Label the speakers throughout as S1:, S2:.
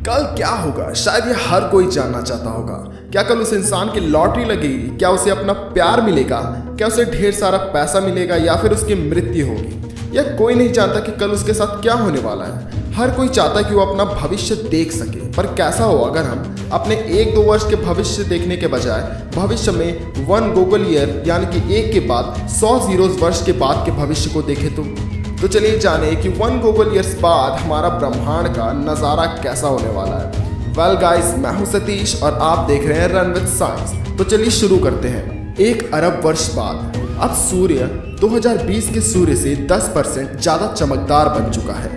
S1: कल क्या होगा? शायद ये हर कोई जानना चाहता होगा। क्या कल उस इंसान की लॉटरी लगेगी? क्या उसे अपना प्यार मिलेगा? क्या उसे ढेर सारा पैसा मिलेगा या फिर उसकी मृत्यु होगी? यह कोई नहीं जानता कि कल उसके साथ क्या होने वाला है। हर कोई चाहता है कि वो अपना भविष्य देख सके। पर कैसा हो अगर हम अपने एक दो वर्ष के भविष्य देखने के बजाय भविष्य में वन गूगल ईयर यानी कि एक के बाद, सौ ज़ीरो वर्ष के बाद के भविष्य को देखें तो तो चलिए जाने कि वन गूगल ईयर्स बाद हमारा ब्रह्मांड का नज़ारा कैसा होने वाला है। वेल गाइस मैं हूँ सतीश और आप देख रहे हैं रन विद साइंस तो चलिए शुरू करते हैं। एक अरब वर्ष बाद, अब सूर्य 2020 के सूर्य से 10 परसेंट ज़्यादा चमकदार बन चुका है,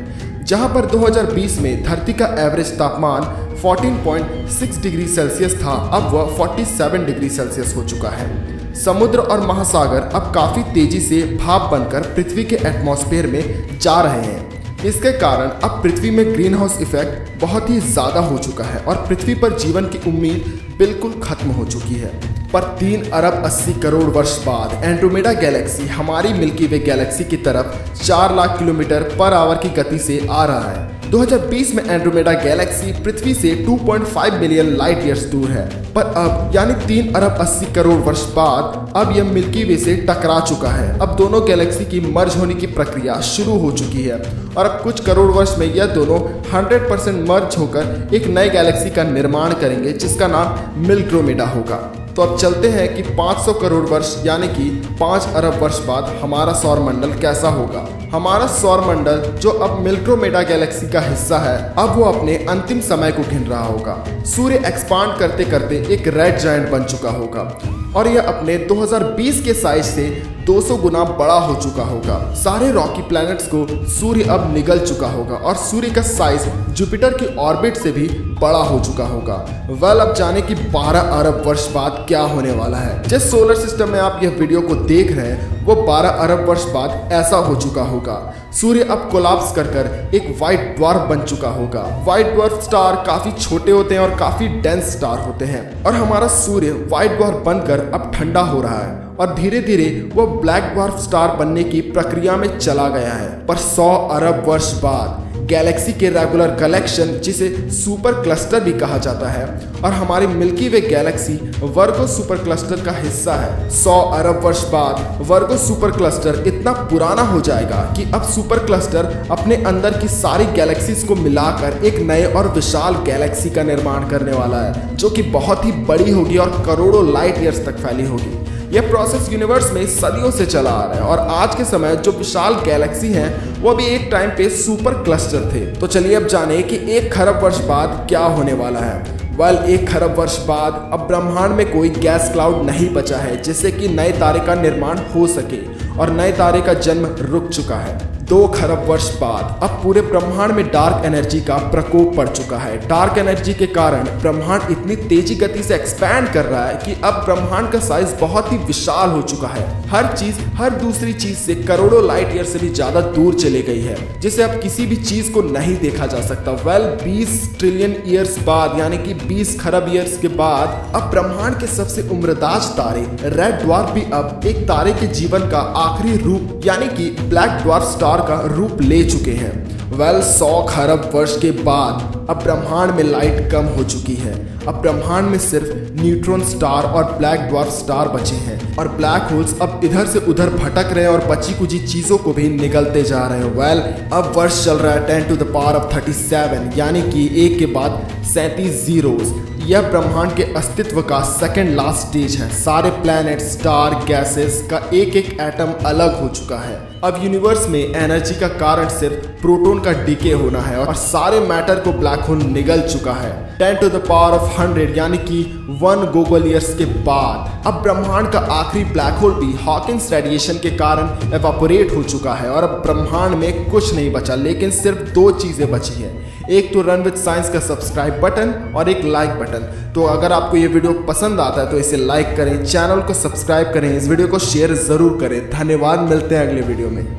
S1: जहाँ पर 2020 में धरती का एवरेज तापमान 14.6 डिग्री सेल्सियस था, अब वह 47 डिग्री सेल्सियस हो चुका है। समुद्र और महासागर अब काफ़ी तेज़ी से भाप बनकर पृथ्वी के एटमॉस्फेयर में जा रहे हैं। इसके कारण अब पृथ्वी में ग्रीन हाउस इफ़ेक्ट बहुत ही ज़्यादा हो चुका है और पृथ्वी पर जीवन की उम्मीद बिल्कुल खत्म हो चुकी है। पर तीन अरब अस्सी करोड़ वर्ष बाद एंड्रोमेडा गैलेक्सी हमारी मिल्की वे गैलेक्सी की तरफ़ चार लाख किलोमीटर पर आवर की गति से आ रहा है। 2020 में एंड्रोमेडा गैलेक्सी पृथ्वी से 2.5 मिलियन लाइट ईयर्स दूर है। पर अब, यानी तीन अरब अस्सी करोड़ वर्ष बाद, अब यह मिल्की वे से टकरा चुका है। अब दोनों गैलेक्सी की मर्ज होने की प्रक्रिया शुरू हो चुकी है। और अब कुछ करोड़ वर्ष में यह दोनों 100 परसेंट मर्ज होकर एक नए गैलेक्सी का निर्माण करेंगे, जिसका नाम मिल्क्रोमेडा होगा। तो अब चलते हैं कि 500 करोड़ वर्ष, यानी कि 5 अरब वर्ष बाद हमारा सौर मंडल कैसा होगा। हमारा सौर मंडल जो अब मिल्क्रोमेडा गैलेक्सी का हिस्सा है, अब वो अपने अंतिम समय को घिन रहा होगा। सूर्य एक्सपांड करते करते एक रेड जायंट बन चुका होगा। और यह अपने 2020 के साइज़ से 200 गुना बड़ा हो चुका होगा। सारे रॉकी प्लैनेट्स को सूर्य अब निगल चुका होगा और सूर्य का साइज़ जुपिटर की ऑर्बिट से भी बड़ा हो चुका होगा। वेल अब जाने की 12 अरब वर्ष बाद क्या होने वाला है। जिस सोलर सिस्टम में आप यह वीडियो को देख रहे हैं, वो 12 अरब वर्ष बाद ऐसा हो चुका होगा। सूर्य अब कोलाप्स कर कर एक व्हाइट ड्वार्फ बन चुका होगा। व्हाइट ड्वार्फ स्टार काफ़ी छोटे होते हैं और काफ़ी डेंस स्टार होते हैं। और हमारा सूर्य व्हाइट ड्वार्फ बनकर अब ठंडा हो रहा है। और धीरे धीरे वो ब्लैक ड्वार्फ स्टार बनने की प्रक्रिया में चला गया है। पर 100 अरब वर्ष बाद गैलेक्सी के रेगुलर कलेक्शन, जिसे सुपर क्लस्टर भी कहा जाता है, और हमारी milky way galaxy Virgo super cluster का हिस्सा है। 100 अरब वर्ष बाद वर्गो सुपर क्लस्टर इतना पुराना हो जाएगा कि अब सुपर क्लस्टर अपने अंदर की सारी गैलेक्सीज को मिलाकर एक नए और विशाल गैलेक्सी का निर्माण करने वाला है, जो कि बहुत ही बड़ी होगी और करोड़ों लाइट ईयर्स तक फैली होगी। यह प्रोसेस यूनिवर्स में सदियों से चला आ रहा है और आज के समय जो विशाल गैलेक्सी हैं, वो भी एक टाइम पे सुपर क्लस्टर थे। तो चलिए अब जाने कि एक खरब वर्ष बाद क्या होने वाला है। वेल एक खरब वर्ष बाद अब ब्रह्मांड में कोई गैस क्लाउड नहीं बचा है, जिससे कि नए तारे का निर्माण हो सके। और नए तारे का जन्म रुक चुका है। दो खरब वर्ष बाद अब पूरे ब्रह्मांड में डार्क एनर्जी का प्रकोप पड़ चुका है। डार्क एनर्जी के कारण ब्रह्मांड इतनी तेज़ी गति से एक्सपैंड कर रहा है कि अब ब्रह्मांड का साइज़ बहुत ही विशाल हो चुका है। हर चीज़, हर दूसरी चीज़ से करोड़ों लाइट ईयर से भी ज़्यादा दूर चले गई है, जिसे अब किसी भी चीज़ को नहीं देखा जा सकता। वेल 20 ट्रिलियन ईयर्स बाद, यानी कि 20 खरब ईयर्स के बाद, अब ब्रह्मांड के सबसे उम्रदाज तारे रेड ड्वार्फ भी अब एक तारे के जीवन का आखिरी रूप, यानी कि ब्लैक ड्वार्फ स्टार का रूप ले चुके हैं। वेल सौ खरब वर्ष के बाद अब ब्रह्मांड में लाइट कम हो चुकी है। अब ब्रह्मांड में सिर्फ़ न्यूट्रॉन स्टार और ब्लैक ड्वार्फ स्टार बचे हैं। और ब्लैक होल्स अब इधर से उधर भटक रहे हैं और बची कुची चीज़ों को भी निकलते जा रहे हैं। वेल अब वर्ष चल रहा है ten to the power of thirty seven यानी कि एक के बाद सैंतीस जीरोस यह ब्रह्मांड के अस्तित्व का सेकेंड लास्ट स्टेज है। सारे प्लैनेट स्टार गैसेस का एक एक एटम अलग हो चुका है। अब यूनिवर्स में एनर्जी का कारण सिर्फ़ प्रोटॉन का डीके होना है और सारे मैटर को ब्लैक होल निगल चुका है। Ten to the power of hundred यानी कि वन गोगल ईयर्स के बाद। अब ब्रह्मांड का आखिरी ब्लैक होल भी हॉकिंस रेडिएशन के कारण एवापोरेट हो चुका है और अब ब्रह्मांड में कुछ नहीं बचा, लेकिन सिर्फ़ दो चीज़ें बची है। एक तो रन विद साइंस का सब्सक्राइब बटन और एक लाइक बटन तो अगर आपको ये वीडियो पसंद आता है तो इसे लाइक करें चैनल को सब्सक्राइब करें, इस वीडियो को शेयर ज़रूर करें। धन्यवाद, मिलते हैं अगले वीडियो में।